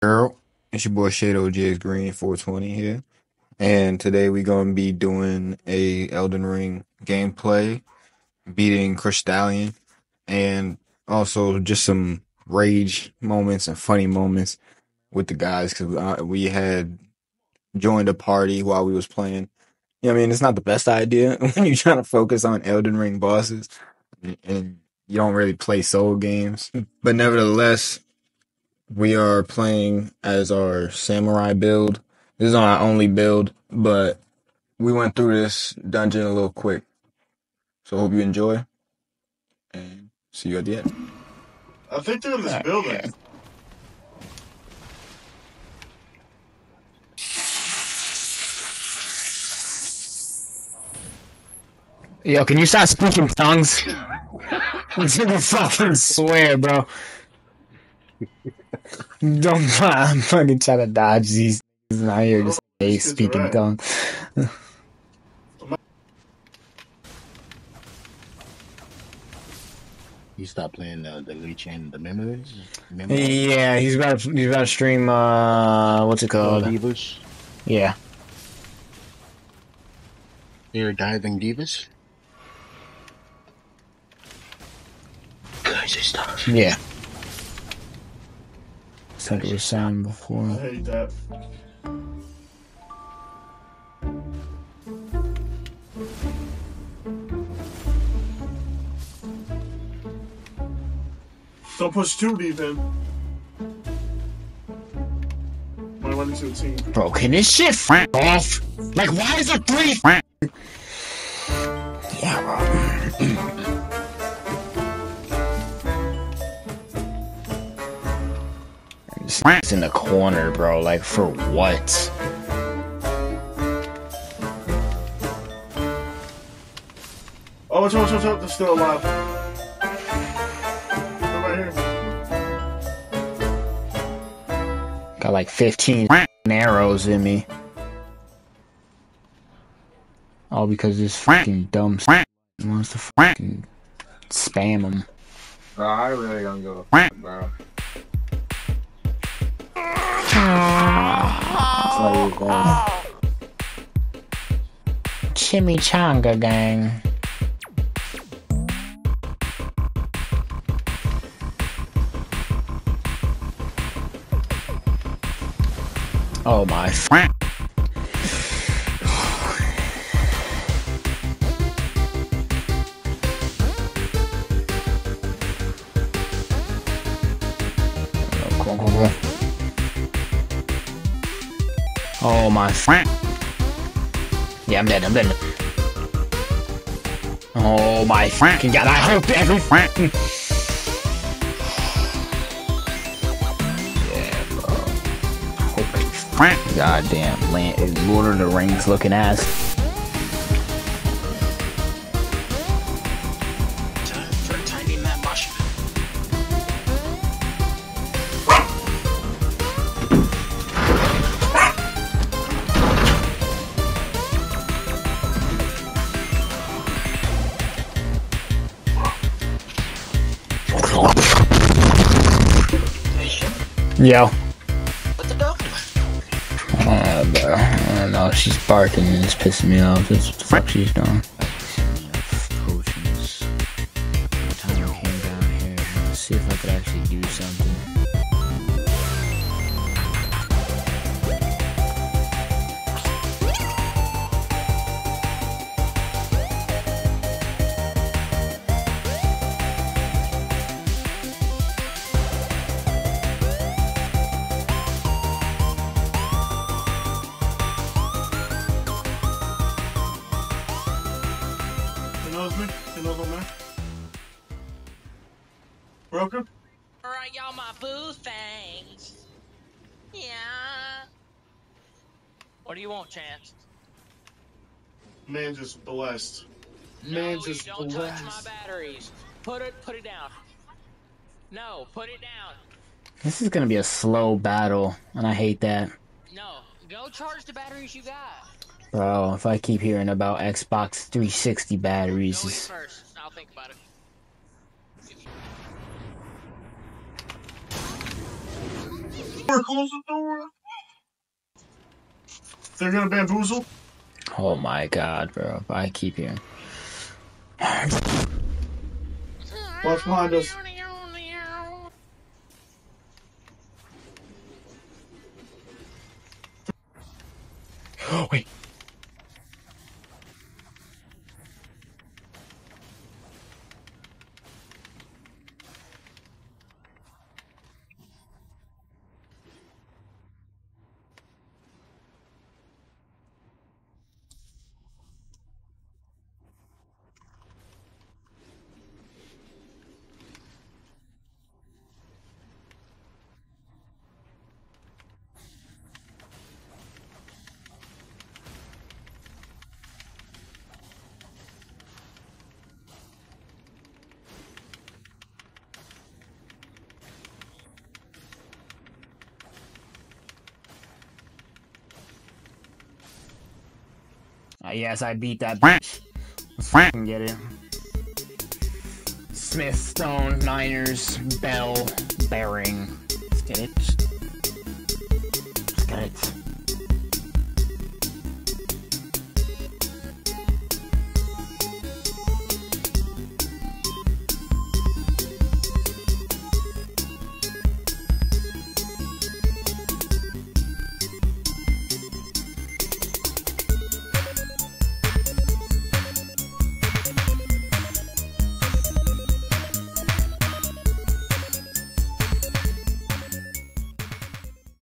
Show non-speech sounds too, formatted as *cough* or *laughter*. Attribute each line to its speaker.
Speaker 1: Girl, it's your boy Shado JX Green 420 here, and today we're gonna be doing a Elden Ring gameplay, beating Crystalian, and also just some rage moments and funny moments with the guys because uh, we had joined a party while we was playing. You know I mean? It's not the best idea *laughs* when you're trying to focus on Elden Ring bosses and you don't really play soul games, but nevertheless we are playing as our samurai build. This is on our only build, but we went through this dungeon a little quick. So hope you enjoy. And see you at the end.
Speaker 2: I think they're in this building.
Speaker 3: Yo, can you stop speaking tongues? I'm gonna fucking swear, bro. Don't I'm fucking trying to dodge these Now you're just say speaking
Speaker 2: right.
Speaker 3: tongue.
Speaker 4: You stopped playing uh, the Lee Chain, the memories. Memories?
Speaker 3: Yeah, he's about to, he's about to stream uh what's it
Speaker 4: Oh,
Speaker 3: called?
Speaker 4: Divas.
Speaker 3: Yeah.
Speaker 4: You're diving divas. Crazy stuff.
Speaker 3: Yeah. It's like it was sound
Speaker 2: I
Speaker 3: before.
Speaker 2: hate that. Don't push too deep in. Might run into a team.
Speaker 3: Bro, can this shit f- off? Like why is it three Yeah, bro. *clears throat* It's in the corner, bro. Like for what?
Speaker 2: Oh, watch out, watch out, watch out. They're still alive. They're right here.
Speaker 3: Got like 15 arrows in me. All because this fucking dumb s- wants to fucking spam them.
Speaker 1: Bro, I really don't give a fuck, bro.
Speaker 3: Chimichanga gang. Oh my Oh, cool, cool, cool. Oh my Yeah, I'm dead, I'm dead. Oh my fucking god, I hope every fucking Yeah, bro. Hope every goddamn land Lord of the Rings looking ass. Yo.
Speaker 4: What the dog?
Speaker 3: Uh. I don't know, she's barking and it's pissing me off. That's what the fuck she's doing.
Speaker 2: Broken?
Speaker 5: Alright, y'all, my boo things. Yeah. What do you want, Chance?
Speaker 2: Man just blessed.
Speaker 5: no,
Speaker 2: Man
Speaker 5: you
Speaker 2: just
Speaker 5: don't touch my batteries. Put it, put it down. No, put it down.
Speaker 3: This is gonna be a slow battle, and I hate that.
Speaker 5: No, go charge the batteries you got.
Speaker 3: Bro, if I keep hearing about Xbox 360 batteries,
Speaker 5: Go eat
Speaker 3: it's-
Speaker 5: first. I'll think about it.
Speaker 2: Door, close the door. They're gonna bamboozle.
Speaker 3: Oh my god, bro. I keep hearing.
Speaker 2: Watch behind us. *gasps*
Speaker 3: Wait. Uh, yes, I beat that bitch. Let's fucking get it. Smith, Stone, Miner's, Bell, Bearing. Let's get it. Let's get it.